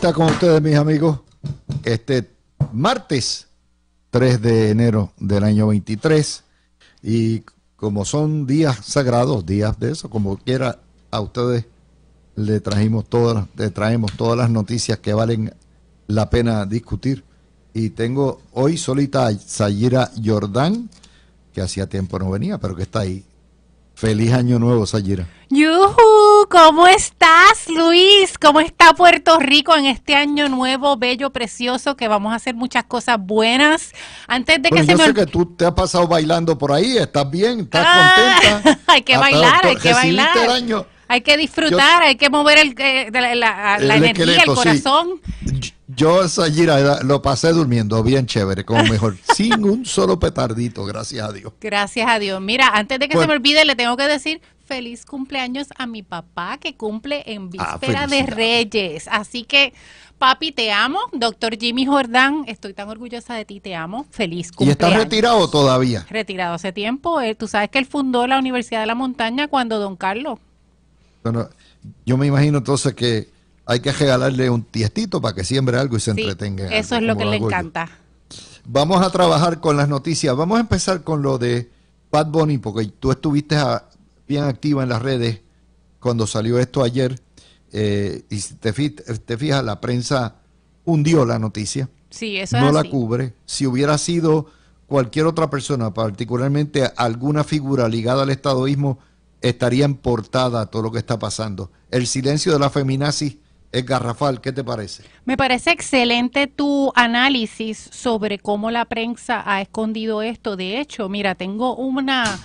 vuelta con ustedes, mis amigos, este martes 3 de enero del año 23. Y como son días sagrados, días de eso, como quiera, a ustedes le trajimos todas, le traemos todas las noticias que valen la pena discutir. Y tengo hoy solita a Sayira Jordán, que hacía tiempo no venía, pero que está ahí. Feliz año nuevo, Sayira. ¡Yuhu! ¿Cómo estás, Luis? ¿Cómo está Puerto Rico en este año nuevo, bello, precioso, que vamos a hacer muchas cosas buenas? Antes de que Bueno, se yo me sé que tú te has pasado bailando por ahí, estás bien, estás Ah, contenta. hay que Hasta bailar, hay que bailar. el año. Hay que disfrutar, hay que mover el, eh, la, la- la El energía, el sí. Yo, Sayira, lo pasé durmiendo bien chévere, como mejor, sin un solo petardito, gracias a Dios. Gracias a Dios. Mira, antes de que Bueno. se me olvide, le tengo que decir feliz cumpleaños a mi papá que cumple en Ah, víspera de. Reyes. Así que, papi, te amo. Doctor Jimmy Jordán, estoy tan orgullosa de ti, te amo. Feliz ¿Y cumpleaños. estás retirado todavía? Retirado hace tiempo. Eh, Tú sabes que él fundó la Universidad de la Montaña cuando don Carlos. Bueno, yo me imagino entonces que hay que regalarle un tiestito para que siembre algo y se Sí, entretenga. en eso algo, es lo que le encanta. Vamos a trabajar con las noticias. Vamos a empezar con lo de Bad Bunny, porque tú estuviste a- bien activa en las redes cuando salió esto ayer. eh, y si te, te fijas, la prensa hundió la noticia, Sí, eso no es la así. cubre. Si hubiera sido cualquier otra persona, particularmente alguna figura ligada al estadoísmo, estaría en portada todo lo que está pasando. El silencio de la feminazi es garrafal. ¿Qué te parece? Me parece excelente tu análisis sobre cómo la prensa ha escondido esto. De hecho, mira, tengo una,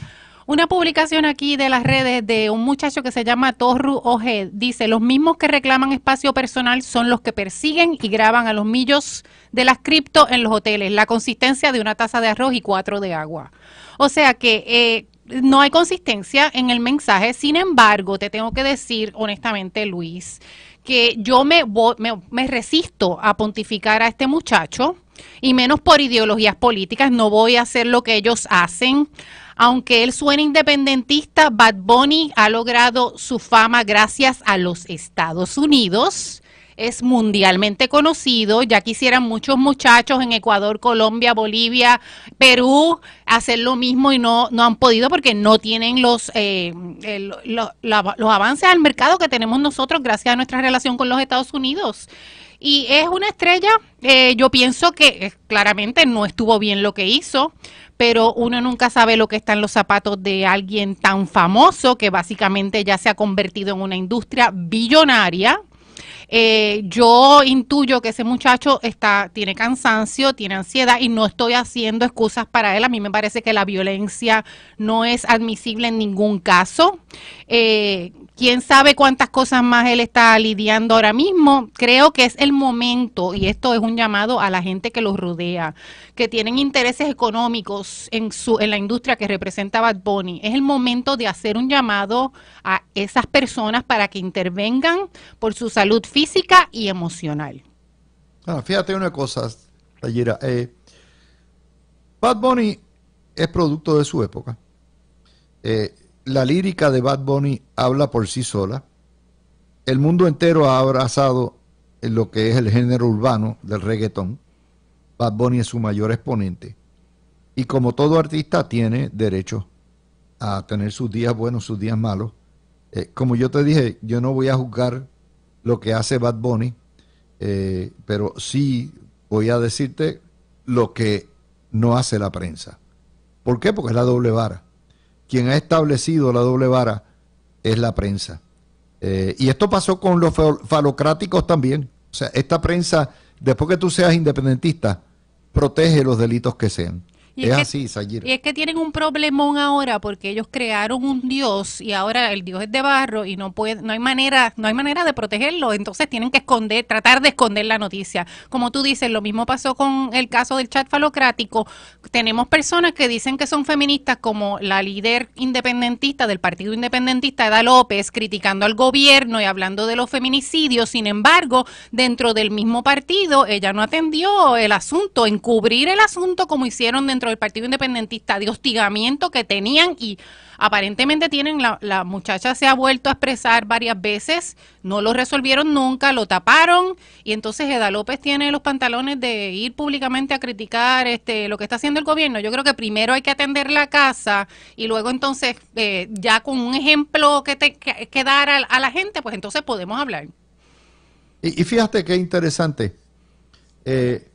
una publicación aquí de las redes de un muchacho que se llama Torru Ojed. Dice, los mismos que reclaman espacio personal son los que persiguen y graban a los millos de las cripto en los hoteles. La consistencia de una taza de arroz y cuatro de agua. O sea que... eh, no hay consistencia en el mensaje, sin embargo, te tengo que decir honestamente, Luis, que yo me, me resisto a pontificar a este muchacho, y menos por ideologías políticas, no voy a hacer lo que ellos hacen. Aunque él suene independentista, Bad Bunny ha logrado su fama gracias a los Estados Unidos. Es mundialmente conocido, ya quisieran muchos muchachos en Ecuador, Colombia, Bolivia, Perú hacer lo mismo y no, no han podido porque no tienen los, eh, los avances al mercado que tenemos nosotros gracias a nuestra relación con los Estados Unidos. Y es una estrella, eh, yo pienso que eh, claramente no estuvo bien lo que hizo, pero uno nunca sabe lo que está en los zapatos de alguien tan famoso que básicamente ya se ha convertido en una industria billonaria. Eh, yo intuyo que ese muchacho está, tiene cansancio, tiene ansiedad y no estoy haciendo excusas para él. A mí me parece que la violencia no es admisible en ningún caso. Eh, Quién sabe cuántas cosas más él está lidiando ahora mismo. Creo que es el momento, y esto es un llamado a la gente que los rodea, que tienen intereses económicos en su, en la industria que representa Bad Bunny. Es el momento de hacer un llamado a esas personas para que intervengan por su salud física y emocional. Ah, fíjate una cosa, Tayira. eh, Bad Bunny es producto de su época. Eh, la lírica de Bad Bunny habla por sí sola. El mundo entero ha abrazado lo que es el género urbano del reggaetón. Bad Bunny es su mayor exponente. Y como todo artista tiene derecho a tener sus días buenos, sus días malos. Eh, como yo te dije, yo no voy a juzgar lo que hace Bad Bunny, eh, pero sí voy a decirte lo que no hace la prensa. ¿Por qué? Porque es la doble vara. Quien ha establecido la doble vara es la prensa. Eh, y esto pasó con los fal- falocráticos también. O sea, esta prensa, después que tú seas independentista, protege los delitos que sean. Y es es que- así, Sayira. Y es que tienen un problemón ahora porque ellos crearon un dios y ahora el dios es de barro y no puede, no hay manera, no hay manera de protegerlo, entonces tienen que esconder, tratar de esconder la noticia. Como tú dices, lo mismo pasó con el caso del chat falocrático. Tenemos personas que dicen que son feministas como la líder independentista del Partido Independentista, Eda López, criticando al gobierno y hablando de los feminicidios. Sin embargo, dentro del mismo partido, ella no atendió el asunto, encubrir el asunto como hicieron dentro dentro del Partido Independentista de hostigamiento que tenían y aparentemente tienen, la, la muchacha se ha vuelto a expresar varias veces, no lo resolvieron nunca, lo taparon y entonces Eda López tiene los pantalones de ir públicamente a criticar este lo que está haciendo el gobierno. Yo creo que primero hay que atender la casa y luego entonces eh, ya con un ejemplo que, te, que, dar a, la gente, pues entonces podemos hablar. Y, fíjate qué interesante. Eh,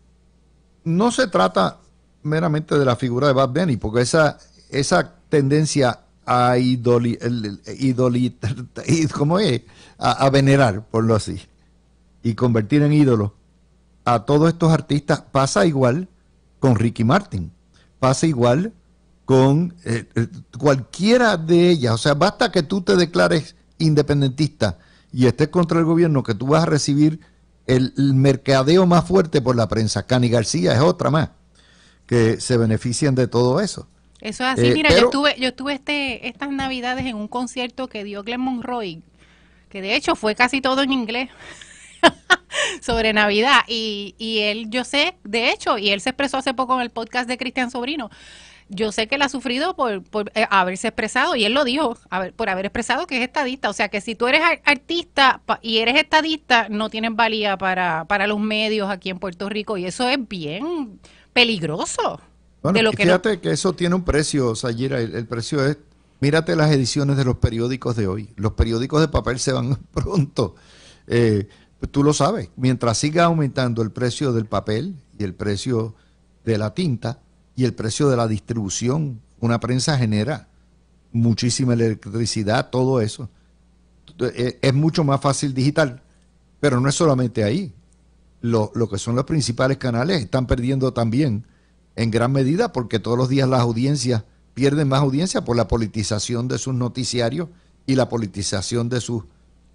no se trata meramente de la figura de Bad Bunny, porque esa, esa tendencia a idoli, ¿cómo es? A, venerar, por lo así, y convertir en ídolo a todos estos artistas pasa igual con Ricky Martin, pasa igual con eh, eh, cualquiera de ellas. O sea, basta que tú te declares independentista y estés contra el gobierno, que tú vas a recibir el, mercadeo más fuerte por la prensa. Cani García es otra más, que se benefician de todo eso. Eso es así. Eh, Mira, yo estuve, yo estuve este, estas navidades en un concierto que dio Glenn Monroy, que de hecho fue casi todo en inglés. sobre Navidad y, y él, yo sé, de hecho, y él se expresó hace poco en el podcast de Cristian Sobrino, yo sé que él ha sufrido por, por eh, haberse expresado, y él lo dijo, por haber expresado que es estadista. O sea que si tú eres artista y eres estadista, no tienes valía para, para los medios aquí en Puerto Rico, y eso es bien peligroso. Bueno, fíjate que eso tiene un precio, Sayira, el, el precio es, mírate las ediciones de los periódicos de hoy. Los periódicos de papel se van pronto. Eh, tú lo sabes, mientras siga aumentando el precio del papel y el precio de la tinta, y el precio de la distribución. Una prensa genera muchísima electricidad, todo eso. Eh, es mucho más fácil digital, pero no es solamente ahí. Lo, que son los principales canales están perdiendo también en gran medida porque todos los días las audiencias pierden más audiencia por la politización de sus noticiarios y la politización de sus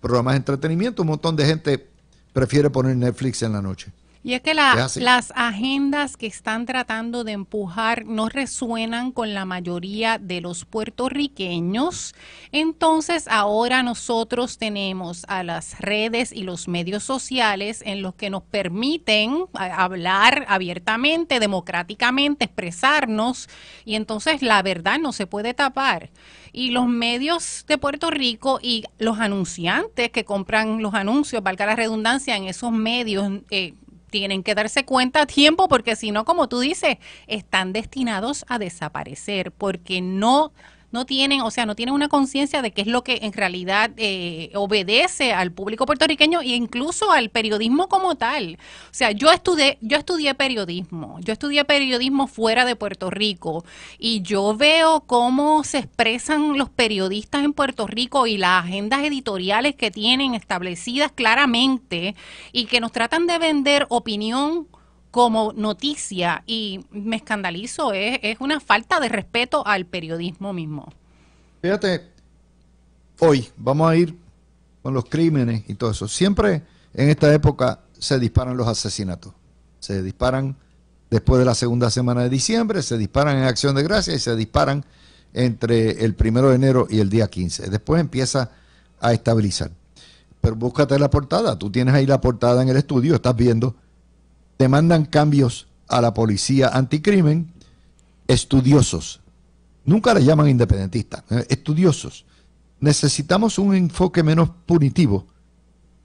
programas de entretenimiento. Un montón de gente prefiere poner Netflix en la noche. Y es que las agendas que están tratando de empujar no resuenan con la mayoría de los puertorriqueños. Entonces ahora nosotros tenemos a las redes y los medios sociales en los que nos permiten hablar abiertamente, democráticamente, expresarnos. Y entonces la verdad no se puede tapar y los medios de Puerto Rico y los anunciantes que compran los anuncios, valga la redundancia, en esos medios eh, tienen que darse cuenta a tiempo porque si no, como tú dices, están destinados a desaparecer porque no no tienen, o sea, no tienen una conciencia de qué es lo que en realidad eh, obedece al público puertorriqueño e incluso al periodismo como tal. O sea, yo estudié, yo estudié periodismo, yo estudié periodismo fuera de Puerto Rico y yo veo cómo se expresan los periodistas en Puerto Rico y las agendas editoriales que tienen establecidas claramente y que nos tratan de vender opinión como noticia y me escandalizo, es, es una falta de respeto al periodismo mismo. Fíjate, hoy vamos a ir con los crímenes y todo eso. Siempre en esta época se disparan los asesinatos. Se disparan después de la segunda semana de diciembre, se disparan en acción de gracia y se disparan entre el primero de enero y el día 15. Después empieza a estabilizar. Pero búscate la portada. Tú tienes ahí la portada en el estudio, estás viendo demandan cambios a la policía anticrimen, estudiosos, nunca le llaman independentistas, eh, estudiosos. Necesitamos un enfoque menos punitivo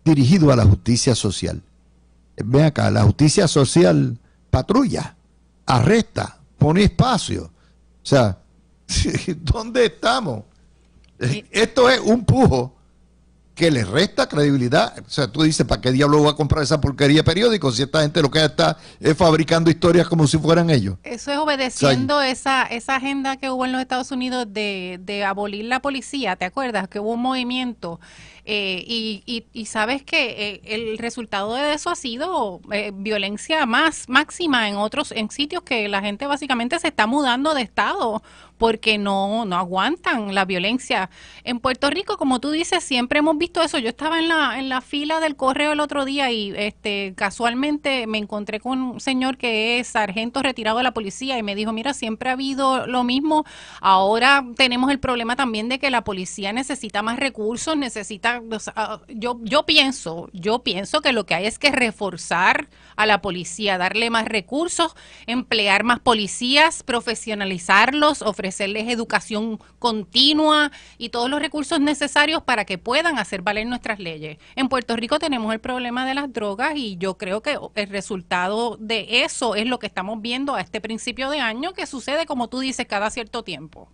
dirigido a la justicia social. Ven acá, la justicia social patrulla, arresta, pone espacio. O sea, ¿dónde estamos? Esto es un pujo que le resta credibilidad. O sea, tú dices, ¿para qué diablo va a comprar esa porquería de periódicos si esta gente lo que está es fabricando historias como si fueran ellos? Eso es obedeciendo esa, esa agenda que hubo en los Estados Unidos de, de abolir la policía, ¿te acuerdas? Que hubo un movimiento eh, y, y, sabes que eh, el resultado de eso ha sido eh, violencia más máxima en otros en sitios que la gente básicamente se está mudando de estado porque no, no aguantan la violencia. En Puerto Rico, como tú dices, siempre hemos visto eso. Yo estaba en la, en la fila del correo el otro día y este casualmente me encontré con un señor que es sargento retirado de la policía y me dijo, mira, siempre ha habido lo mismo. Ahora tenemos el problema también de que la policía necesita más recursos, necesita falta, yo, pienso, yo pienso que lo que hay es que reforzar a la policía, darle más recursos, emplear más policías, profesionalizarlos, ofrecerles educación continua y todos los recursos necesarios para que puedan hacer valer nuestras leyes. En Puerto Rico tenemos el problema de las drogas y yo creo que el resultado de eso es lo que estamos viendo a este principio de año que sucede, como tú dices, cada cierto tiempo.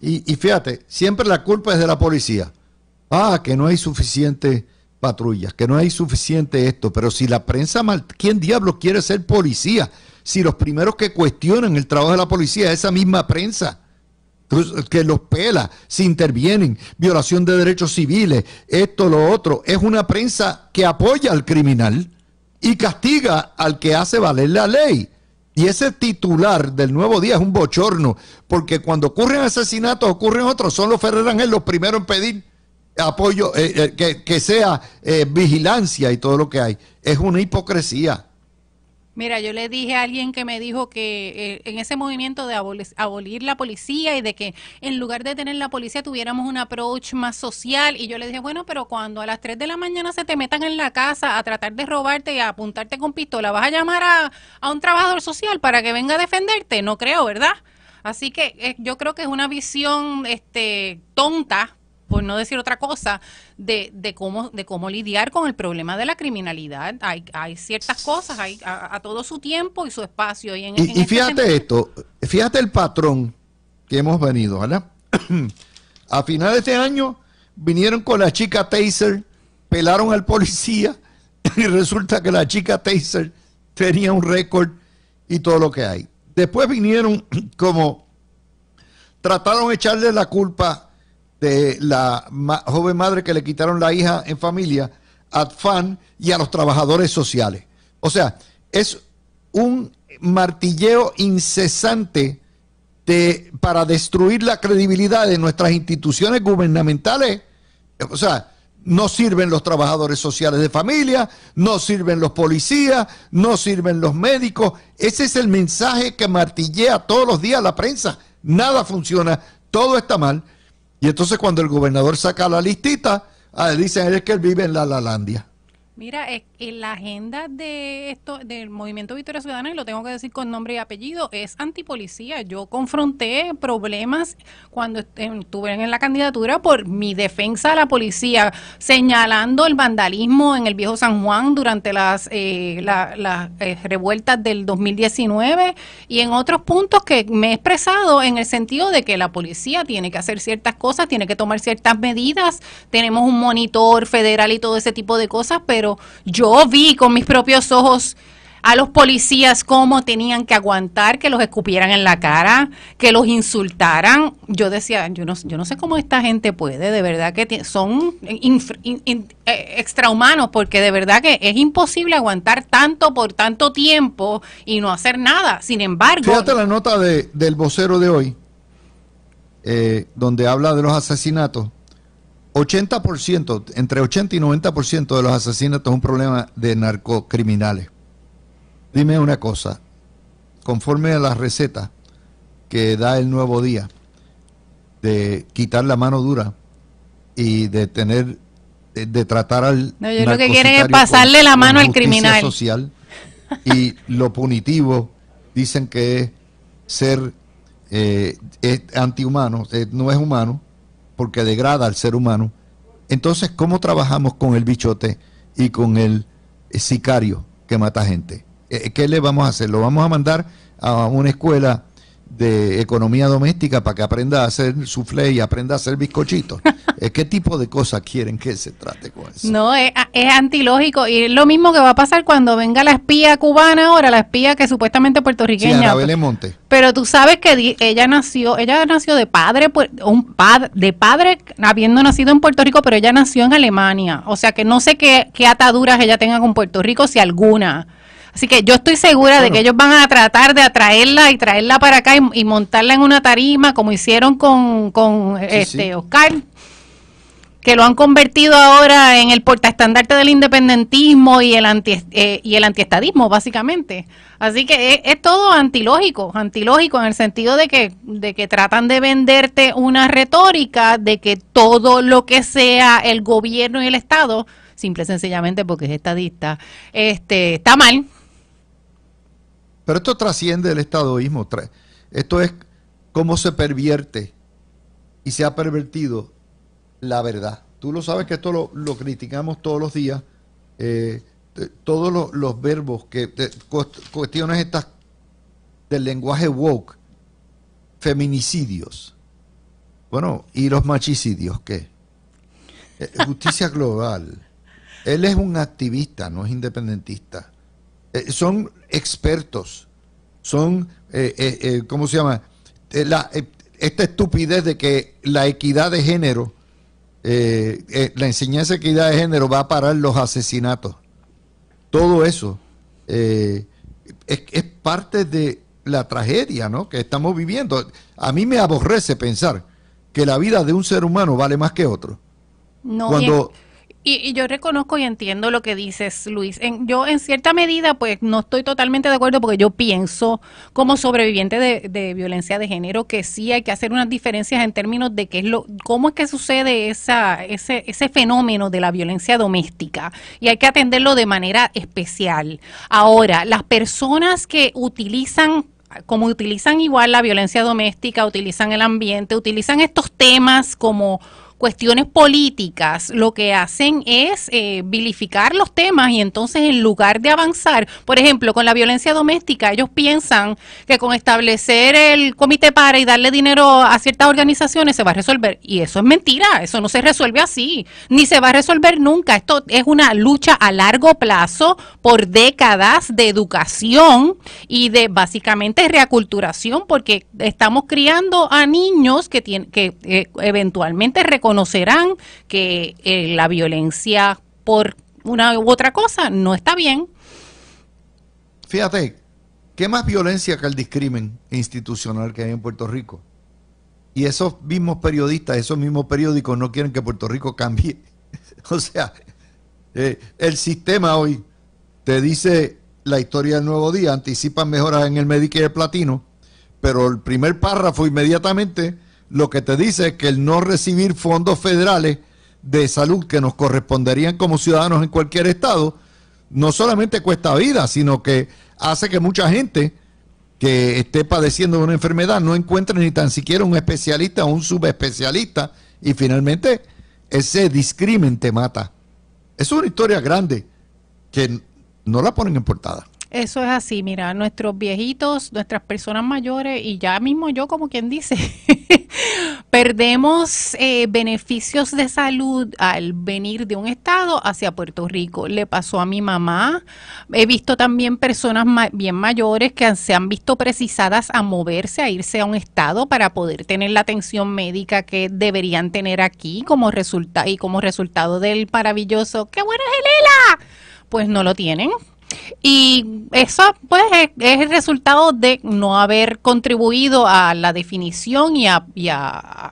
Y fíjate, siempre la culpa es de la policía. Ah, que no hay suficiente patrullas, que no hay suficiente esto, pero si la prensa mal, ¿quién diablo quiere ser policía? Si los primeros que cuestionan el trabajo de la policía es esa misma prensa, que los pela, si intervienen, violación de derechos civiles, esto, lo otro, es una prensa que apoya al criminal y castiga al que hace valer la ley. Y ese titular del nuevo día es un bochorno, porque cuando ocurren asesinatos, ocurren otros, son los Ferrer los primeros en pedir apoyo, eh, eh, que, sea eh, vigilancia y todo lo que hay. Es una hipocresía. Mira, yo le dije a alguien que me dijo que en ese movimiento de abolir, la policía y de que en lugar de tener la policía tuviéramos un approach más social, y yo le dije, bueno, pero cuando a las 3 de la mañana se te metan en la casa a tratar de robarte y a apuntarte con pistola, ¿vas a llamar a, a un trabajador social para que venga a defenderte? No creo, ¿verdad? Así que yo creo que es una visión este, tonta por no decir otra cosa, de, de, cómo, de cómo lidiar con el problema de la criminalidad. Hay, hay ciertas cosas, hay a, todo su tiempo y su espacio. Y, en, este fíjate esto, fíjate el patrón que hemos venido, ¿verdad? a final de este año vinieron con la chica Taser, pelaron al policía y resulta que la chica Taser tenía un récord y todo lo que hay. Después vinieron como trataron de echarle la culpa de la joven madre que le quitaron la hija en familia, a FAN y a los trabajadores sociales. O sea, es un martilleo incesante de, para destruir la credibilidad de nuestras instituciones gubernamentales. O sea, no sirven los trabajadores sociales de familia, no sirven los policías, no sirven los médicos. Ese es el mensaje que martillea todos los días la prensa. Nada funciona, todo está mal. Y entonces cuando el gobernador saca la listita, ah, dicen es que él vive en la Lalandia. Mira, en la agenda de esto del movimiento Victoria Ciudadana, y lo tengo que decir con nombre y apellido, es antipolicía. Yo confronté problemas cuando estuve en la candidatura por mi defensa a la policía, señalando el vandalismo en el viejo San Juan durante las, eh, las eh, revueltas del 2019 y en otros puntos que me he expresado en el sentido de que la policía tiene que hacer ciertas cosas, tiene que tomar ciertas medidas. Tenemos un monitor federal y todo ese tipo de cosas, pero yo vi con mis propios ojos a los policías cómo tenían que aguantar que los escupieran en la cara, que los insultaran. Yo decía, yo no, yo no sé cómo esta gente puede, de verdad que son eh, extrahumanos, porque de verdad que es imposible aguantar tanto por tanto tiempo y no hacer nada. Sin embargo... Fíjate la nota de, del vocero de hoy, eh, donde habla de los asesinatos. 80%, entre 80 y 90% de los asesinatos es un problema de narcocriminales. Dime una cosa, conforme a la receta que da el nuevo día de quitar la mano dura y de tener de, tratar al no, yo lo que quieren es pasarle la mano al criminal social y lo punitivo dicen que es ser eh, antihumano eh, no es humano porque degrada al ser humano. Entonces, ¿cómo trabajamos con el bichote y con el sicario que mata gente? Eh, ¿Qué le vamos a hacer? ¿Lo vamos a mandar a una escuela de economía doméstica para que aprenda a hacer soufflé y aprenda a hacer bizcochitos. ¿Qué tipo de cosas quieren que se trate con eso? No, es, antilógico y es lo mismo que va a pasar cuando venga la espía cubana ahora, la espía que supuestamente puertorriqueña. Sí, Monte. Pero tú sabes que ella nació, ella nació de padre, un padre, de padre habiendo nacido en Puerto Rico, pero ella nació en Alemania. O sea que no sé qué, qué ataduras ella tenga con Puerto Rico, si alguna Así que yo estoy segura de que ellos van a tratar de atraerla y traerla para acá y, montarla en una tarima como hicieron con, con este Oscar que lo han convertido ahora en el portaestandarte del independentismo y el anti eh, y el antiestadismo básicamente. Así que es, todo antilógico, antilógico en el sentido de que de que tratan de venderte una retórica de que todo lo que sea el gobierno y el Estado, simple y sencillamente porque es estadista, este está mal. Pero esto trasciende el estadoísmo. Esto es cómo se pervierte y se ha pervertido la verdad. Tú lo sabes que esto lo, criticamos todos los días. Eh, todos los, verbos, que cuestiones estas del lenguaje woke, feminicidios. Bueno, ¿y los machicidios qué? Eh, justicia global. Él es un activista, no es independentista. Eh, son expertos, son, ¿cómo se llama? La, esta estupidez de que la equidad de género, eh, eh, la enseñanza de equidad de género va a parar los asesinatos. Todo eso eh, es, parte de la tragedia ¿no? que estamos viviendo. A mí me aborrece pensar que la vida de un ser humano vale más que otro. No, Cuando, y, yo reconozco y entiendo lo que dices, Luis. En, yo en cierta medida, pues no estoy totalmente de acuerdo porque yo pienso como sobreviviente de, violencia de género que sí hay que hacer unas diferencias en términos de qué es lo, cómo es que sucede esa, ese, ese fenómeno de la violencia doméstica y hay que atenderlo de manera especial. Ahora, las personas que utilizan como utilizan igual la violencia doméstica, utilizan el ambiente, utilizan estos temas como cuestiones políticas lo que hacen es eh, vilificar los temas y entonces en lugar de avanzar, por ejemplo, con la violencia doméstica, ellos piensan que con establecer el comité para y darle dinero a ciertas organizaciones se va a resolver. Y eso es mentira, eso no se resuelve así, ni se va a resolver nunca. Esto es una lucha a largo plazo por décadas de educación y de básicamente reaculturación, porque estamos criando a niños que, tienen, que eh, eventualmente conocerán que eh, la violencia por una u otra cosa no está bien. Fíjate, ¿qué más violencia que el discrimen institucional que hay en Puerto Rico? Y esos mismos periodistas, esos mismos periódicos no quieren que Puerto Rico cambie. o sea, eh, el sistema hoy te dice la historia del nuevo día, anticipan mejoras en el Medicare Platino, pero el primer párrafo inmediatamente lo que te dice es que el no recibir fondos federales de salud que nos corresponderían como ciudadanos en cualquier estado, no solamente cuesta vida, sino que hace que mucha gente que esté padeciendo de una enfermedad no encuentre ni tan siquiera un especialista o un subespecialista y finalmente ese discrimen te mata. Es una historia grande que no la ponen en portada. Eso es así, mira, nuestros viejitos, nuestras personas mayores y ya mismo yo como quien dice, perdemos eh, beneficios de salud al venir de un estado hacia Puerto Rico. Le pasó a mi mamá. He visto también personas bien mayores que se han visto precisadas a moverse, a irse a un estado para poder tener la atención médica que deberían tener aquí como resultado y como resultado del maravilloso, ¡qué bueno es el ELA! Pues no lo tienen y eso pues es, el resultado de no haber contribuido a la definición y a,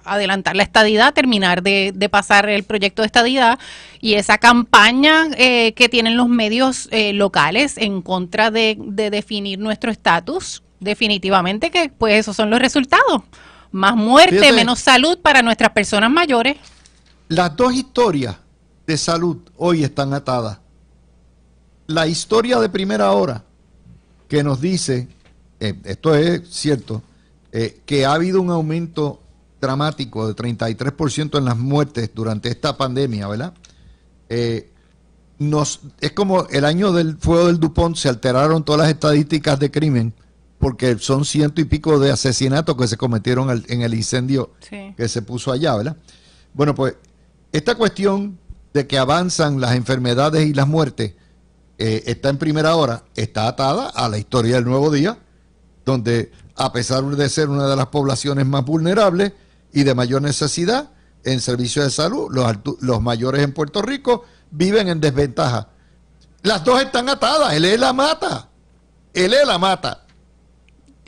adelantar la estadidad, terminar de, pasar el proyecto de estadidad y esa campaña eh, que tienen los medios eh, locales en contra de, definir nuestro estatus, definitivamente que pues esos son los resultados. Más muerte, menos salud para nuestras personas mayores. Las dos historias de salud hoy están atadas la historia de primera hora que nos dice, eh, esto es cierto, eh, que ha habido un aumento dramático de 33% en las muertes durante esta pandemia, ¿verdad? Eh, nos, es como el año del fuego del Dupont se alteraron todas las estadísticas de crimen porque son ciento y pico de asesinatos que se cometieron en el incendio que se puso allá, ¿verdad? Bueno, pues esta cuestión de que avanzan las enfermedades y las muertes eh, está en primera hora, está atada a la historia del nuevo día, donde a pesar de ser una de las poblaciones más vulnerables y de mayor necesidad en servicios de salud, los, los mayores en Puerto Rico viven en desventaja. Las dos están atadas, el ELA mata, el ELA mata.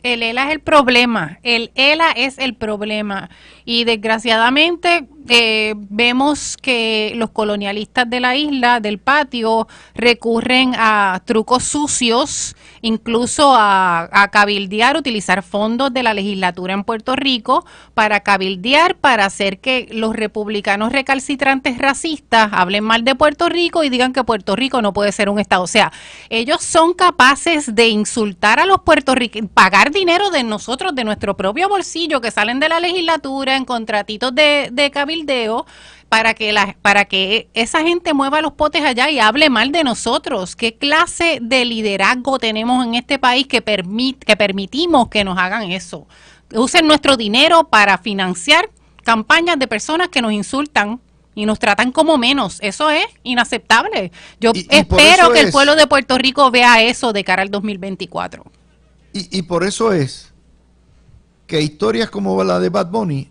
El ELA es el problema, el ELA es el problema y desgraciadamente eh, vemos que los colonialistas de la isla, del patio, recurren a trucos sucios, incluso a, cabildear, utilizar fondos de la legislatura en Puerto Rico para cabildear, para hacer que los republicanos recalcitrantes racistas hablen mal de Puerto Rico y digan que Puerto Rico no puede ser un Estado. O sea, ellos son capaces de insultar a los puertorriqueños, pagar dinero de nosotros, de nuestro propio bolsillo, que salen de la legislatura en contratitos de, de cabildeo para que, la, para que esa gente mueva los potes allá y hable mal de nosotros. ¿Qué clase de liderazgo tenemos en este país que, permit, que permitimos que nos hagan eso? Usen nuestro dinero para financiar campañas de personas que nos insultan y nos tratan como menos. Eso es inaceptable. Yo espero que el pueblo de Puerto Rico vea eso de cara al 2024. Y, y por eso es que historias como la de Bad Bunny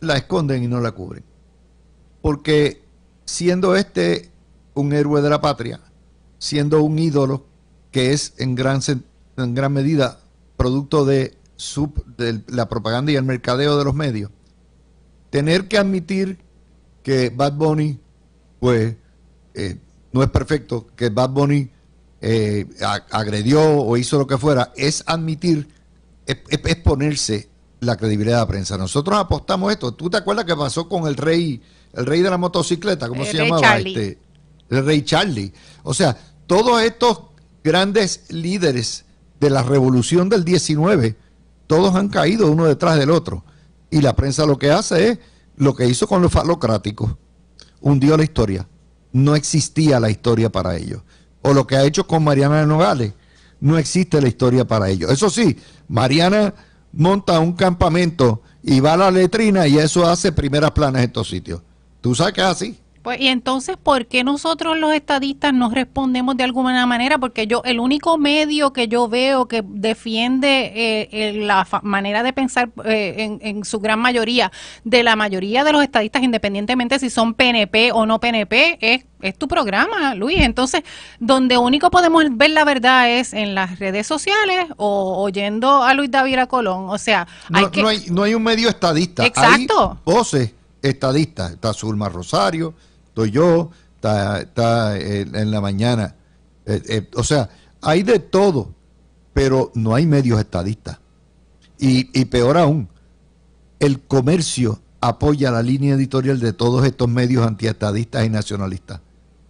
la esconden y no la cubren. Porque siendo este un héroe de la patria, siendo un ídolo que es en gran, en gran medida producto de, de la propaganda y el mercadeo de los medios, tener que admitir que Bad Bunny, pues, eh, no es perfecto, que Bad Bunny eh, agredió o hizo lo que fuera, es admitir, es, ponerse la credibilidad de la prensa. Nosotros apostamos esto. ¿Tú te acuerdas que pasó con el rey el rey de la motocicleta, ¿cómo se llamaba? Este, el rey Charlie. O sea, todos estos grandes líderes de la revolución del 19, todos han caído uno detrás del otro. Y la prensa lo que hace es lo que hizo con los falocráticos. Hundió la historia. No existía la historia para ellos. O lo que ha hecho con Mariana de Nogales. No existe la historia para ellos. Eso sí, Mariana monta un campamento y va a la letrina y eso hace primeras planas en estos sitios. Tú sabes así. Pues, y entonces, ¿por qué nosotros los estadistas no respondemos de alguna manera? Porque yo, el único medio que yo veo que defiende eh, la manera de pensar eh, en, su gran mayoría, de la mayoría de los estadistas, independientemente si son PNP o no PNP, es, es tu programa, Luis. Entonces, donde único podemos ver la verdad es en las redes sociales o oyendo a Luis David Colón. O sea, hay no, que... no, hay, no hay un medio estadista. Exacto. Hay voces estadistas. Está Zulma Rosario, yo, está, eh, en la mañana. Eh, eh, o sea, hay de todo, pero no hay medios estadistas. Y, y peor aún, el comercio apoya la línea editorial de todos estos medios antiestadistas y nacionalistas.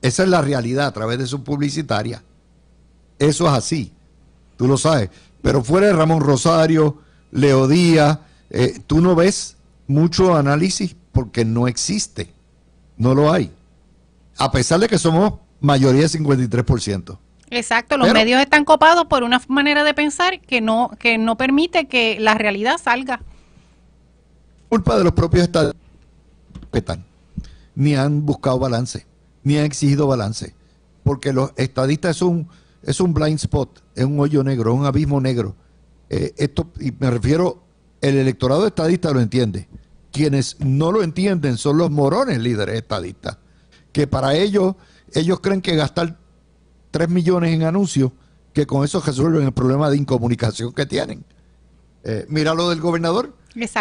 Esa es la realidad a través de su publicitaria. Eso es así, tú lo sabes. Pero fuera de Ramón Rosario, Leo Díaz, tú no ves mucho análisis porque no existe. No lo hay. A pesar de que somos mayoría de 53%. Exacto, los medios están copados por una manera de pensar que no, que no permite que la realidad salga. Culpa de los propios estados. Ni han buscado balance, ni han exigido balance. Porque los estadistas es un, es un blind spot, es un hoyo negro, un abismo negro. Eh, esto, y me refiero, el electorado estadista lo entiende quienes no lo entienden son los morones líderes estadistas, que para ellos, ellos creen que gastar 3 millones en anuncios, que con eso resuelven el problema de incomunicación que tienen. Eh, mira lo del gobernador.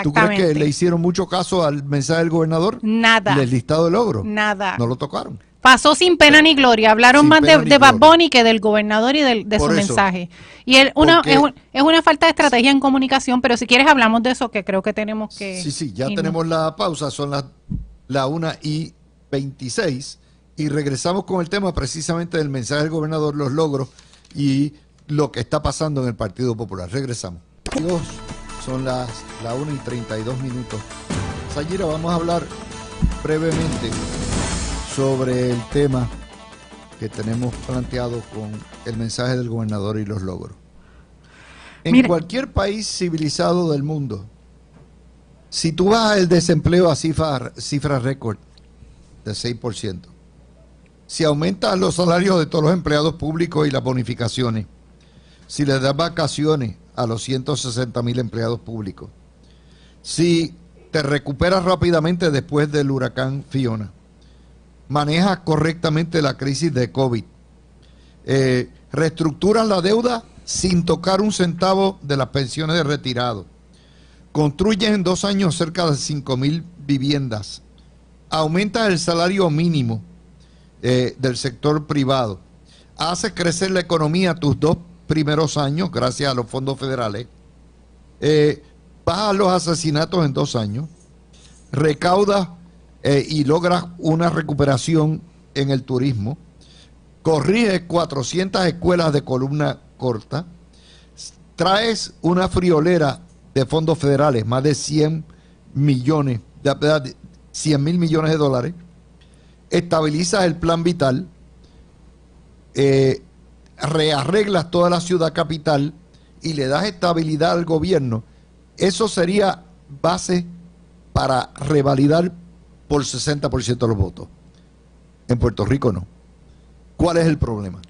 ¿Tú crees que le hicieron mucho caso al mensaje del gobernador? Nada. Del listado de logros. Nada. No lo tocaron. Pasó sin pena ni gloria. Hablaron más de, de Bad Bunny que del gobernador y de su mensaje. Y él, una, es, una falta de estrategia en comunicación, pero si quieres hablamos de eso, que creo que tenemos que... Sí, sí, ya tenemos la pausa, son las la 1 y 26, y regresamos con el tema precisamente del mensaje del gobernador, los logros y lo que está pasando en el Partido Popular. Regresamos. son las la 1 y 32 minutos. Sayira, vamos a hablar brevemente sobre el tema que tenemos planteado con el mensaje del gobernador y los logros. En cualquier país civilizado del mundo, si tú vas el desempleo a cifra, cifra récord de 6%, si aumentas los salarios de todos los empleados públicos y las bonificaciones, si le das vacaciones a los 160 mil empleados públicos, si te recuperas rápidamente después del huracán Fiona, maneja correctamente la crisis de COVID, eh, reestructuran la deuda sin tocar un centavo de las pensiones de retirado, construyen en dos años cerca de 5 mil viviendas aumentas el salario mínimo eh, del sector privado, haces crecer la economía tus dos primeros años gracias a los fondos federales, eh, bajas los asesinatos en dos años, recaudas eh, y logras una recuperación en el turismo, corriges 400 escuelas de columna corta, traes una friolera de fondos federales, más de 100 millones, de, 100 mil millones de dólares, estabilizas el plan vital, eh, rearreglas toda la ciudad capital y le das estabilidad al gobierno, eso sería base para revalidar por 60% de los votos. En Puerto Rico no. ¿Cuál es el problema?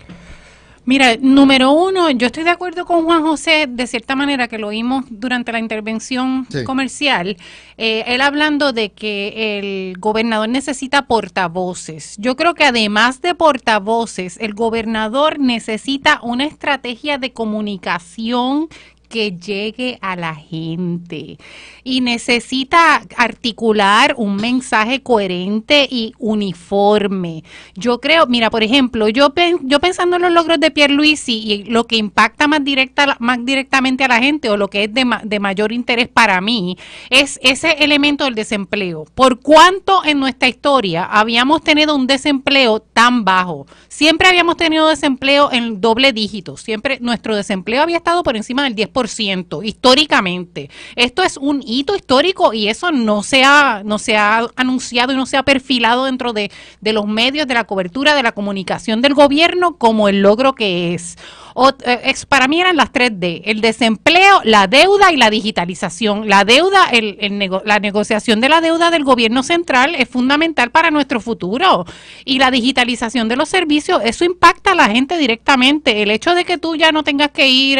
Mira, número uno, yo estoy de acuerdo con Juan José, de cierta manera, que lo vimos durante la intervención comercial, eh, él hablando de que el gobernador necesita portavoces. Yo creo que además de portavoces, el gobernador necesita una estrategia de comunicación que llegue a la gente y necesita articular un mensaje coherente y uniforme. Yo creo, mira, por ejemplo, yo, yo pensando en los logros de Pierluisi y lo que impacta más, directa, más directamente a la gente o lo que es de, de mayor interés para mí es ese elemento del desempleo. ¿Por cuánto en nuestra historia habíamos tenido un desempleo tan bajo? Siempre habíamos tenido desempleo en doble dígito, siempre nuestro desempleo había estado por encima del 10% históricamente. Esto es un hito histórico y eso no se ha, no se ha anunciado y no se ha perfilado dentro de, de los medios, de la cobertura, de la comunicación del gobierno como el logro que es. Eh, para mí eran las 3D, el desempleo, la deuda y la digitalización. La deuda, el, la negociación de la deuda del gobierno central es fundamental para nuestro futuro. Y la digitalización de los servicios, eso impacta a la gente directamente. El hecho de que tú ya no tengas que ir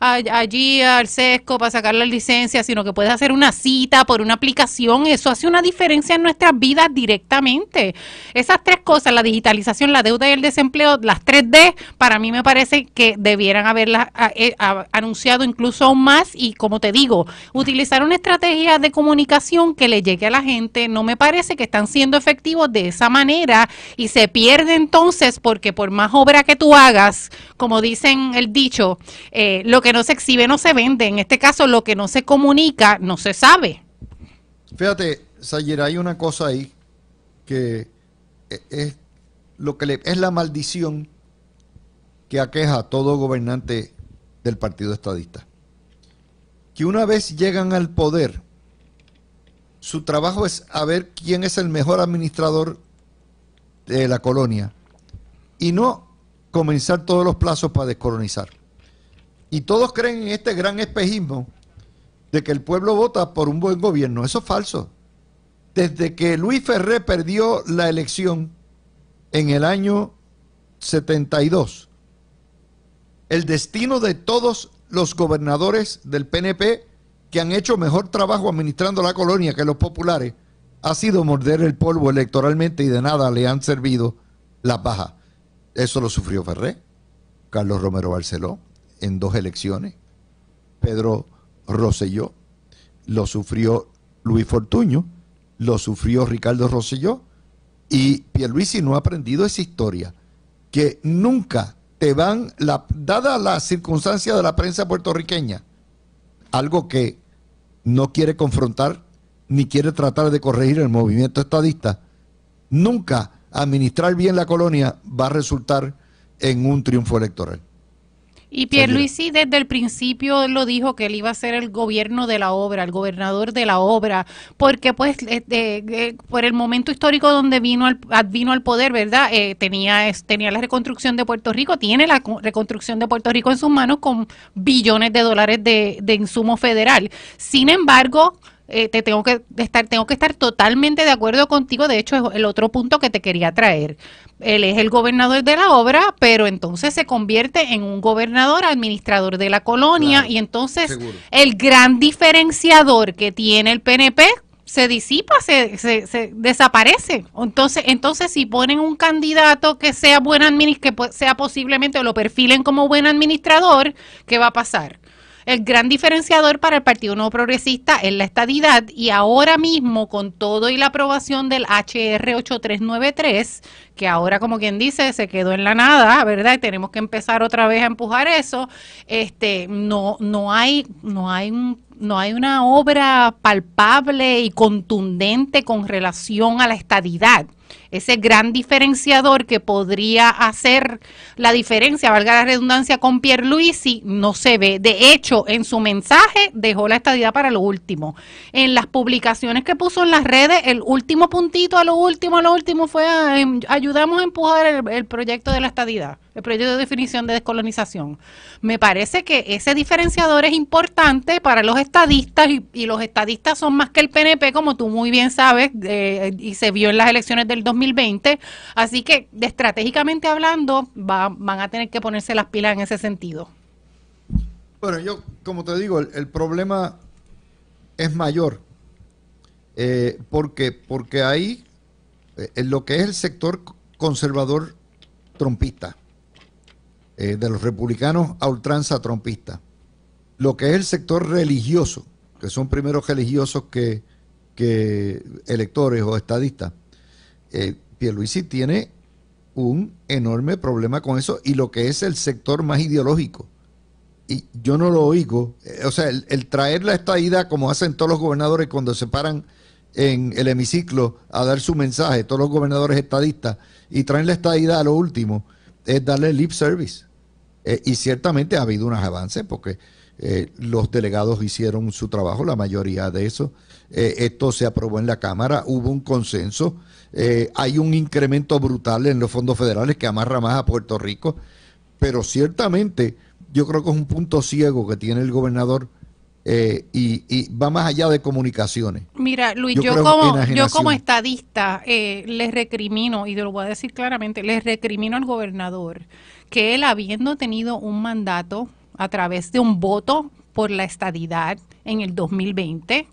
allí al SESCO para sacar la licencia, sino que puedes hacer una cita por una aplicación, eso hace una diferencia en nuestras vidas directamente. Esas tres cosas, la digitalización, la deuda y el desempleo, las 3D, para mí me parece que debieran haberla eh, anunciado incluso más y como te digo, utilizar una estrategia de comunicación que le llegue a la gente, no me parece que están siendo efectivos de esa manera y se pierde entonces porque por más obra que tú hagas, como dicen el dicho, eh, lo que no se exhibe no se vende, en este caso lo que no se comunica no se sabe. Fíjate, Sayer, hay una cosa ahí que eh, es lo que le, es la maldición que aqueja a todo gobernante del Partido Estadista. Que una vez llegan al poder, su trabajo es a ver quién es el mejor administrador de la colonia y no comenzar todos los plazos para descolonizar. Y todos creen en este gran espejismo de que el pueblo vota por un buen gobierno. Eso es falso. Desde que Luis Ferré perdió la elección en el año 72, el destino de todos los gobernadores del PNP que han hecho mejor trabajo administrando la colonia que los populares ha sido morder el polvo electoralmente y de nada le han servido las bajas. Eso lo sufrió Ferré, Carlos Romero Barceló en dos elecciones, Pedro Rosselló, lo sufrió Luis Fortuño, lo sufrió Ricardo Rosselló y Pierluisi no ha aprendido esa historia, que nunca te van, la, dada la circunstancia de la prensa puertorriqueña, algo que no quiere confrontar ni quiere tratar de corregir el movimiento estadista, nunca administrar bien la colonia va a resultar en un triunfo electoral. Y Pierluisi desde el principio lo dijo que él iba a ser el gobierno de la obra, el gobernador de la obra, porque pues eh, eh, por el momento histórico donde vino al, vino al poder, ¿verdad? Eh, tenía, tenía la reconstrucción de Puerto Rico, tiene la reconstrucción de Puerto Rico en sus manos con billones de dólares de, de insumo federal. Sin embargo, te tengo que estar tengo que estar totalmente de acuerdo contigo de hecho es el otro punto que te quería traer él es el gobernador de la obra, pero entonces se convierte en un gobernador administrador de la colonia y entonces el gran diferenciador que tiene el PNP se disipa, se, se, desaparece. Entonces, entonces si ponen un candidato que sea buen que sea posiblemente o lo perfilen como buen administrador, ¿qué va a pasar? El gran diferenciador para el Partido Nuevo Progresista es la estadidad y ahora mismo con todo y la aprobación del HR 8393, que ahora como quien dice se quedó en la nada, ¿verdad? Y tenemos que empezar otra vez a empujar eso. Este, no no hay no hay no hay una obra palpable y contundente con relación a la estadidad ese gran diferenciador que podría hacer la diferencia, valga la redundancia, con Pierluisi, no se ve. De hecho, en su mensaje dejó la estadidad para lo último. En las publicaciones que puso en las redes, el último puntito a lo último, a lo último fue em, ayudamos a empujar el proyecto de la estadidad el proyecto de definición de descolonización. Me parece que ese diferenciador es importante para los estadistas y, los estadistas son más que el PNP, como tú muy bien sabes, eh, y se vio en las elecciones del 2020. Así que, estratégicamente hablando, van a tener que ponerse las pilas en ese sentido. Bueno, yo, como te digo, el, problema es mayor. Eh, porque, porque ahí, eh, en lo que es el sector conservador trompista, eh, de los republicanos a ultranza trompista. Lo que es el sector religioso, que son primeros religiosos que, electores o estadistas, eh, Pierluisi tiene un enorme problema con eso y lo que es el sector más ideológico. Y yo no lo oigo, eh, o sea, el, el traer la estadidad como hacen todos los gobernadores cuando se paran en el hemiciclo a dar su mensaje, todos los gobernadores estadistas, y traen la estadidad a lo último, es darle lip service. Eh, y ciertamente ha habido unos avances porque eh, los delegados hicieron su trabajo, la mayoría de eso. Eh, esto se aprobó en la Cámara, hubo un consenso, hay un incremento brutal en los fondos federales que amarra más a Puerto Rico, pero ciertamente yo creo que es un punto ciego que tiene el gobernador y, va más allá de comunicaciones. Mira, Luis, yo, como, yo como estadista les recrimino, y te lo voy a decir claramente, les recrimino al gobernador que él, habiendo tenido un mandato a través de un voto por la estadidad en el 2020,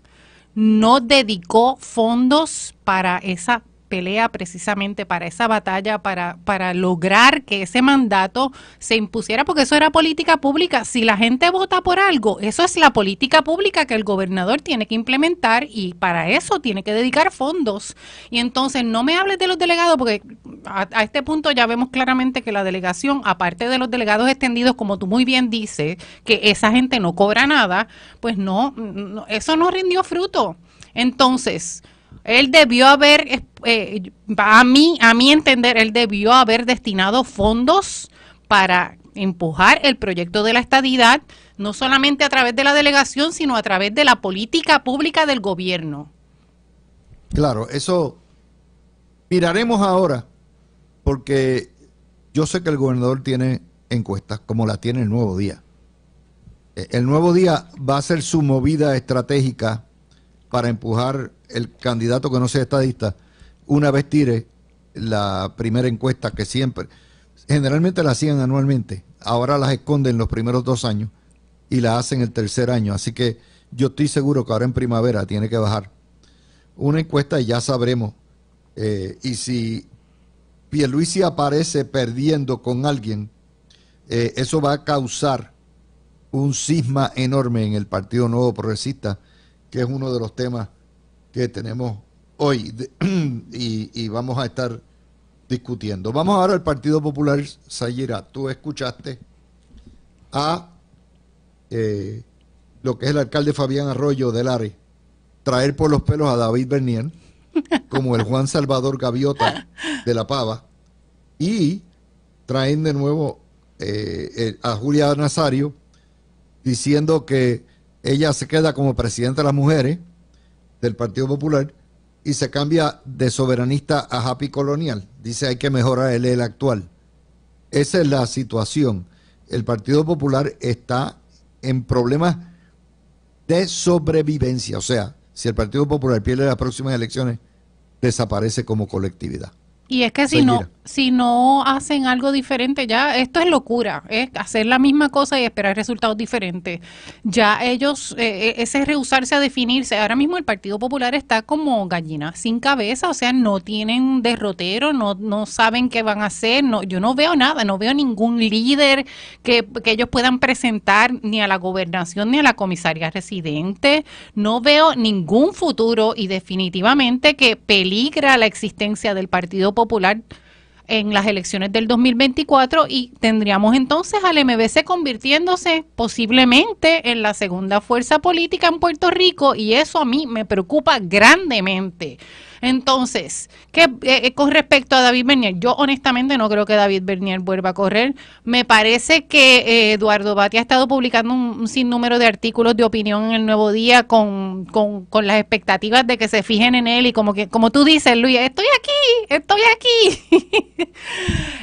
no dedicó fondos para esa pelea precisamente para esa batalla, para, para lograr que ese mandato se impusiera, porque eso era política pública. Si la gente vota por algo, eso es la política pública que el gobernador tiene que implementar y para eso tiene que dedicar fondos. Y entonces no me hables de los delegados, porque a, este punto ya vemos claramente que la delegación, aparte de los delegados extendidos, como tú muy bien dices, que esa gente no cobra nada, pues no, no eso no rindió fruto. Entonces, él debió haber, eh, a mí, a mi entender, él debió haber destinado fondos para empujar el proyecto de la estadidad, no solamente a través de la delegación, sino a través de la política pública del gobierno. Claro, eso miraremos ahora, porque yo sé que el gobernador tiene encuestas, como la tiene el Nuevo Día. Eh, el Nuevo Día va a ser su movida estratégica para empujar el candidato que no sea estadista una vez tire la primera encuesta que siempre, generalmente la hacían anualmente, ahora las esconden los primeros dos años y la hacen el tercer año. Así que yo estoy seguro que ahora en primavera tiene que bajar una encuesta y ya sabremos. Eh, y si Pierluisi aparece perdiendo con alguien, eh, eso va a causar un cisma enorme en el Partido Nuevo Progresista que es uno de los temas que tenemos hoy y, vamos a estar discutiendo. Vamos ahora al Partido Popular, Sayira. Tú escuchaste a eh, lo que es el alcalde Fabián Arroyo del ARE traer por los pelos a David Bernier como el Juan Salvador Gaviota de La Pava y traen de nuevo eh, a Julia Nazario diciendo que ella se queda como presidenta de las mujeres del Partido Popular y se cambia de soberanista a happy colonial. Dice hay que mejorar el, el actual. Esa es la situación. El Partido Popular está en problemas de sobrevivencia. O sea, si el Partido Popular pierde las próximas elecciones, desaparece como colectividad. Y es que si no, si no hacen algo diferente. Ya, esto es locura, es hacer la misma cosa y esperar resultados diferentes. Ya ellos, eh, eh, ese rehusarse a definirse, ahora mismo el Partido Popular está como gallina sin cabeza, o sea, no tienen derrotero, no, no saben qué van a hacer, no, yo no veo nada, no veo ningún líder que, que ellos puedan presentar ni a la gobernación ni a la comisaría residente, no veo ningún futuro y definitivamente que peligra la existencia del Partido Popular en las elecciones del 2024 y tendríamos entonces al MBC convirtiéndose posiblemente en la segunda fuerza política en Puerto Rico y eso a mí me preocupa grandemente. Entonces, que eh, eh, con respecto a David Bernier, yo honestamente no creo que David Bernier vuelva a correr. Me parece que eh, Eduardo Bati ha estado publicando un, sinnúmero de artículos de opinión en el Nuevo Día con, con, con, las expectativas de que se fijen en él y como que, como tú dices, Luis, estoy aquí, estoy aquí.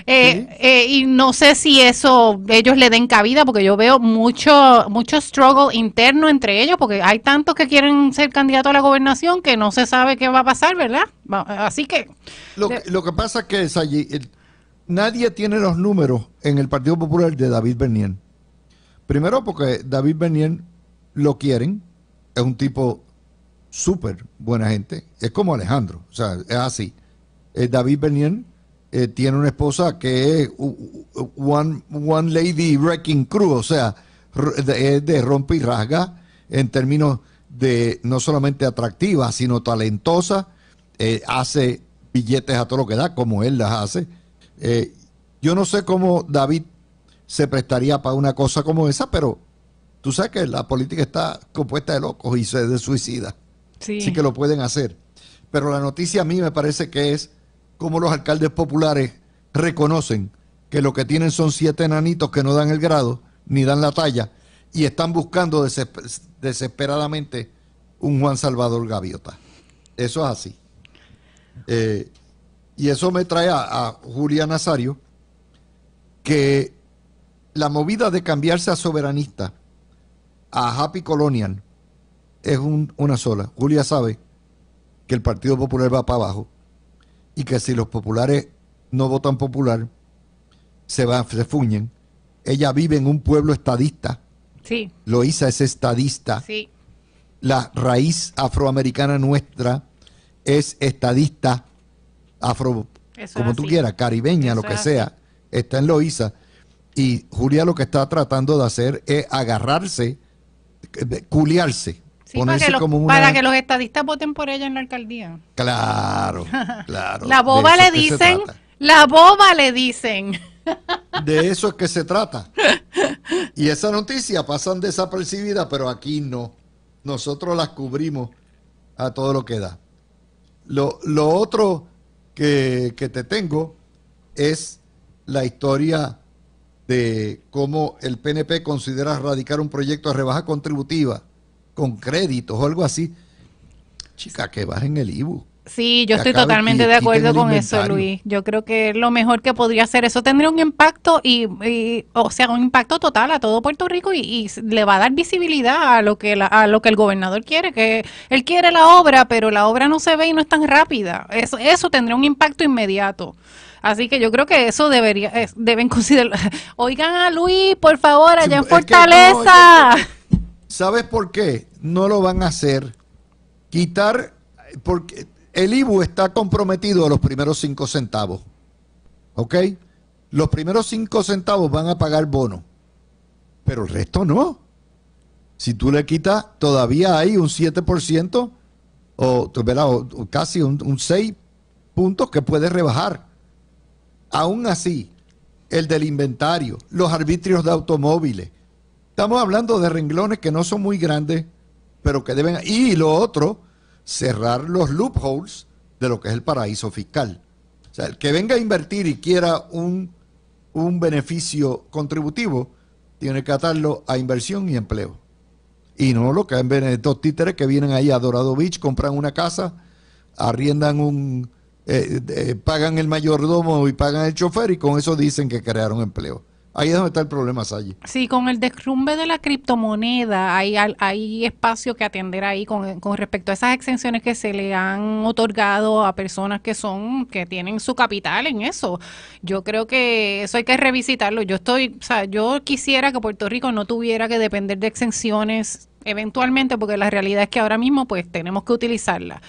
y no sé si eso ellos le den cabida porque yo veo mucho, mucho struggle interno entre ellos porque hay tantos que quieren ser candidatos a la gobernación que no se sabe qué va a pasar, ¿verdad? Así que... Lo, que pasa es que allí, nadie tiene los números en el Partido Popular de David Bernier. Primero porque David Bernier lo quieren, es un tipo súper buena gente, es como Alejandro, o sea, es así. Eh, David Bernier eh, tiene una esposa que es one, one lady wrecking crew, o sea, de, de rompe y rasga en términos de no solamente atractiva, sino talentosa eh, hace billetes a todo lo que da, como él las hace. Eh, yo no sé cómo David se prestaría para una cosa como esa, pero tú sabes que la política está compuesta de locos y se de suicida. Sí. Así que lo pueden hacer. Pero la noticia a mí me parece que es cómo los alcaldes populares reconocen que lo que tienen son siete enanitos que no dan el grado ni dan la talla y están buscando desesperadamente un Juan Salvador Gaviota. Eso es así. Eh, y eso me trae a, Julia Nazario, que la movida de cambiarse a soberanista, a Happy Colonial, es una sola. Julia sabe que el Partido Popular va para abajo y que si los populares no votan popular, se, van, se fuñen. Ella vive en un pueblo estadista. Sí. Loíza es estadista. Sí. La raíz afroamericana nuestra es estadista, afro, como tú quieras, caribeña, lo que sea, está en Loíza. Y Julia lo que está tratando de hacer es agarrarse, culiarse. ponerse para, que como para que los estadistas voten por ella en la alcaldía. Claro, claro. la boba le dicen, la boba le dicen. De eso es que se trata. Y esa noticia pasan desapercibida, pero aquí no. Nosotros las cubrimos a todo lo que da. Lo, otro que, te tengo es la historia de cómo el PNP considera radicar un proyecto de rebaja contributiva con créditos o algo así. Chica, que bajen el IBU. Sí, yo estoy totalmente de acuerdo con eso, Luis. Yo creo que lo mejor que podría hacer eso tendría un impacto y, o sea, un impacto total a todo Puerto Rico y, le va a dar visibilidad a lo que a lo que el gobernador quiere, que él quiere la obra, pero la obra no se ve y no es tan rápida. Eso eso tendría un impacto inmediato. Así que yo creo que eso debería deben considerar. Oigan a Luis, por favor, allá en Fortaleza. ¿Sabes por qué? No lo van a hacer. Quitar porque el IBU está comprometido a los primeros cinco centavos. ¿Ok? Los primeros cinco centavos van a pagar bono, pero el resto no. Si tú le quitas, todavía hay un 7% o, o casi un, un 6 puntos que puedes rebajar. Aún así, el del inventario, los arbitrios de automóviles. Estamos hablando de renglones que no son muy grandes, pero que deben... Y lo otro, cerrar los loopholes de lo que es el paraíso fiscal. O sea, el que venga a invertir y quiera un, un beneficio contributivo, tiene que atarlo a inversión y empleo. Y no lo que en estos títeres que vienen ahí a Dorado Beach, compran una casa, arriendan un, eh, pagan el mayordomo y pagan el chofer y con eso dicen que crearon empleo. Ahí es donde está el problema, Sayi. Sí, con el derrumbe de la criptomoneda hay, hay espacio que atender ahí con, respecto a esas exenciones que se le han otorgado a personas que son, que tienen su capital en eso. Yo creo que eso hay que revisitarlo. Yo estoy, o sea, yo quisiera que Puerto Rico no tuviera que depender de exenciones eventualmente, porque la realidad es que ahora mismo pues tenemos que utilizarla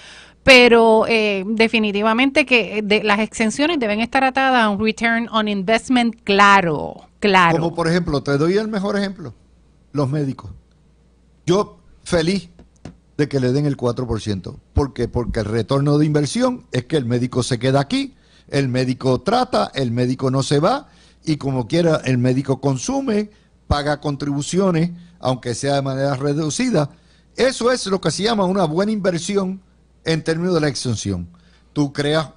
pero eh, definitivamente que de, las exenciones deben estar atadas a un return on investment claro, claro. Como por ejemplo, te doy el mejor ejemplo, los médicos. Yo feliz de que le den el 4%. ¿Por qué? Porque el retorno de inversión es que el médico se queda aquí, el médico trata, el médico no se va y como quiera el médico consume, paga contribuciones, aunque sea de manera reducida. Eso es lo que se llama una buena inversión en términos de la exención. Tú creas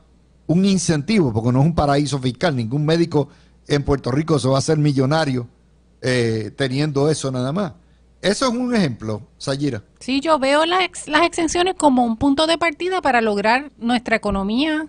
un incentivo, porque no es un paraíso fiscal, ningún médico en Puerto Rico se va a hacer millonario eh, teniendo eso nada más. Eso es un ejemplo, Sayira. Sí, yo veo las, las exenciones como un punto de partida para lograr nuestra economía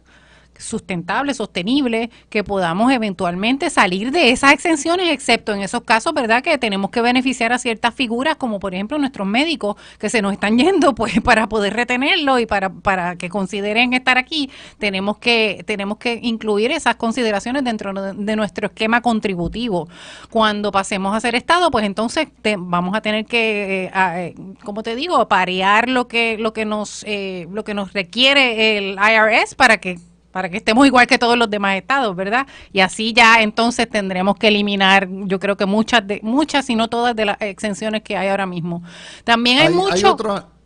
sustentable, sostenible, que podamos eventualmente salir de esas exenciones, excepto en esos casos, ¿verdad? Que tenemos que beneficiar a ciertas figuras, como por ejemplo nuestros médicos, que se nos están yendo, pues para poder retenerlo y para, para que consideren estar aquí, tenemos que, tenemos que incluir esas consideraciones dentro de nuestro esquema contributivo. Cuando pasemos a ser Estado, pues entonces vamos a tener que, eh, eh, como te digo, parear lo que, lo que nos, eh, lo que nos requiere el IRS para que para que estemos igual que todos los demás estados, ¿verdad? Y así ya entonces tendremos que eliminar, yo creo que muchas, de, muchas, si no todas de las exenciones que hay ahora mismo. También hay, mucho...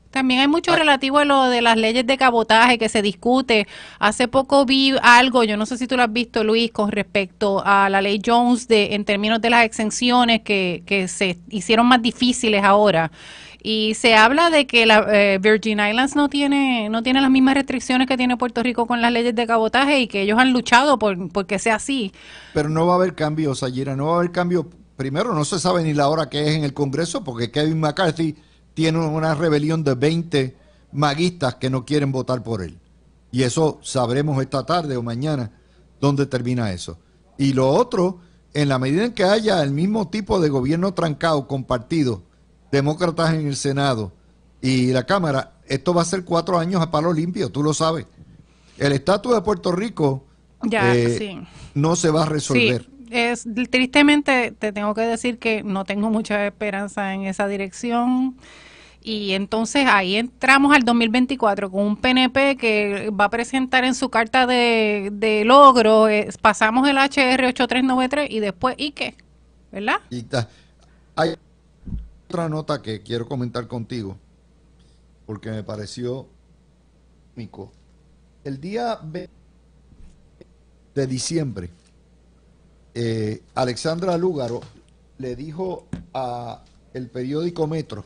también hay mucho relativo a lo de las leyes de cabotaje que se discute. Hace poco vi algo, yo no sé si tú lo has visto, Luis, con respecto a la ley Jones de, en términos de las exenciones que, que se hicieron más difíciles ahora. Y se habla de que la eh, Virgin Islands no tiene no tiene las mismas restricciones que tiene Puerto Rico con las leyes de cabotaje y que ellos han luchado por, que sea así. Pero no va a haber cambio, Sayira, no va a haber cambio. Primero, no se sabe ni la hora que es en el Congreso porque Kevin McCarthy tiene una rebelión de 20 maguistas que no quieren votar por él. Y eso sabremos esta tarde o mañana dónde termina eso. Y lo otro, en la medida en que haya el mismo tipo de gobierno trancado compartido demócratas en el Senado y la Cámara, esto va a ser cuatro años a palo limpio, tú lo sabes. El estatus de Puerto Rico ya, eh, no se va a resolver. es, tristemente te tengo que decir que no tengo mucha esperanza en esa dirección. Y entonces ahí entramos al 2024 con un PNP que va a presentar en su carta de, de logro, pasamos el HR 8393 y después, ¿y qué? ¿Verdad? Y hay otra nota que quiero comentar contigo, porque me pareció mico. El día de diciembre, eh, Alexandra Lúgaro le dijo a el periódico Metro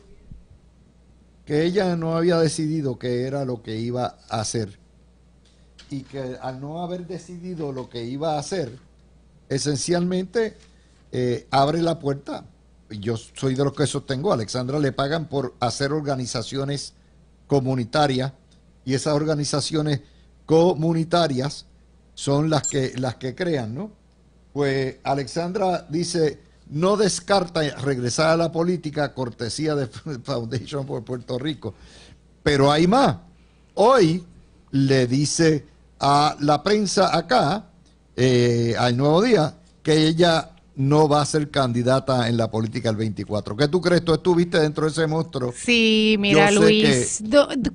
que ella no había decidido qué era lo que iba a hacer y que al no haber decidido lo que iba a hacer, esencialmente eh, abre la puerta yo soy de los que sostengo, a Alexandra le pagan por hacer organizaciones comunitarias y esas organizaciones comunitarias son las que, las que crean, ¿no? Pues Alexandra dice, no descarta regresar a la política cortesía de Foundation por Puerto Rico, pero hay más. Hoy le dice a la prensa acá, eh, al Nuevo Día, que ella no va a ser candidata en la política el 24. ¿Qué tú crees? ¿Tú estuviste dentro de ese monstruo? Sí, mira Luis,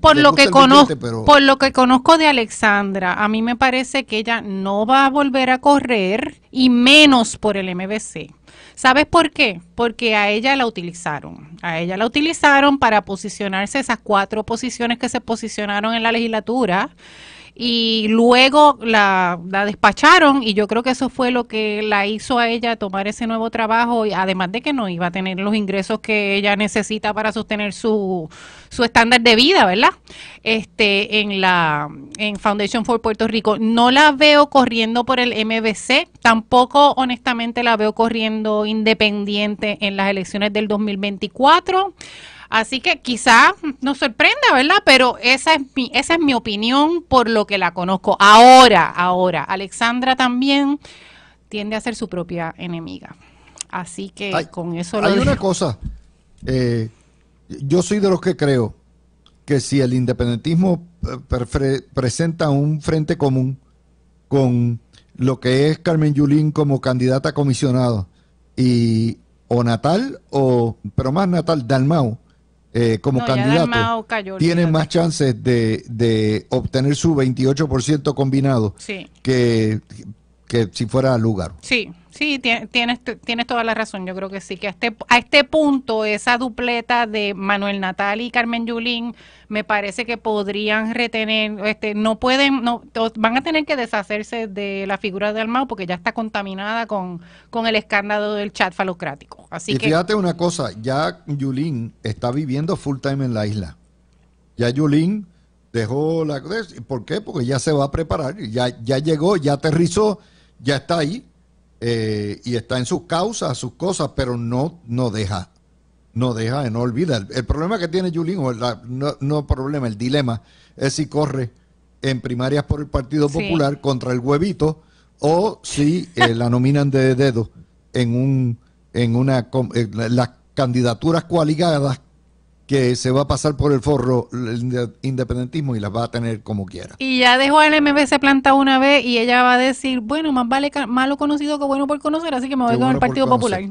por lo que conozco, por lo que conozco de Alexandra, a mí me parece que ella no va a volver a correr y menos por el MBC. ¿Sabes por qué? Porque a ella la utilizaron. A ella la utilizaron para posicionarse esas cuatro posiciones que se posicionaron en la legislatura y luego la, despacharon y yo creo que eso fue lo que la hizo a ella tomar ese nuevo trabajo y además de que no iba a tener los ingresos que ella necesita para sostener su, su estándar de vida, ¿verdad? Este en la en Foundation for Puerto Rico no la veo corriendo por el MBC, tampoco honestamente la veo corriendo independiente en las elecciones del 2024. Así que quizá nos sorprenda, ¿verdad? Pero esa es mi, esa es mi opinión por lo que la conozco. Ahora, ahora, Alexandra también tiende a ser su propia enemiga. Así que con eso lo Hay una cosa, eh, yo soy de los que creo que si el independentismo eh, presenta un frente común con lo que es Carmen Yulín como candidata a comisionado y o Natal o pero más Natal Dalmau eh, como candidato tiene más chances de, de, obtener su 28% combinado que, que si fuera lugar. Sí, Sí, tienes, tienes toda la razón. Yo creo que sí, que a este, a este punto esa dupleta de Manuel Natal y Carmen Yulín me parece que podrían retener, este, no pueden, no, van a tener que deshacerse de la figura de Almao porque ya está contaminada con, con el escándalo del chat falocrático. Así y fíjate una cosa, ya Yulín está viviendo full time en la isla. Ya Yulín dejó la... ¿Por qué? Porque ya se va a preparar, ya, ya llegó, ya aterrizó, ya está ahí eh, y está en sus causas, sus cosas, pero no, no deja, no deja, no olvida. El, problema que tiene Julín, o no, no problema, el dilema es si corre en primarias por el Partido Popular contra el huevito o si eh, la nominan de dedo en un en una las candidaturas coaligadas que se va a pasar por el forro el independentismo y las va a tener como quiera. Y ya dejó al MBC planta una vez y ella va a decir, bueno, más vale malo conocido que bueno por conocer, así que me voy con el Partido Popular.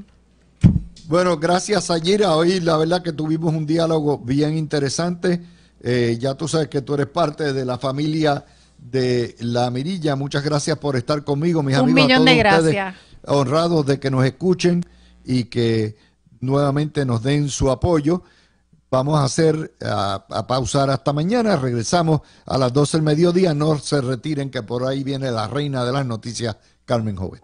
Bueno, gracias Ayira. Hoy la verdad que tuvimos un diálogo bien interesante. Eh, ya tú sabes que tú eres parte de la familia de La Mirilla. Muchas gracias por estar conmigo, mis amigos. Un millón de gracias. honrados de que nos escuchen y que nuevamente nos den su apoyo. Vamos a hacer, a, pausar hasta mañana. Regresamos a las 12 del mediodía. No se retiren, que por ahí viene la reina de las noticias, Carmen Joven.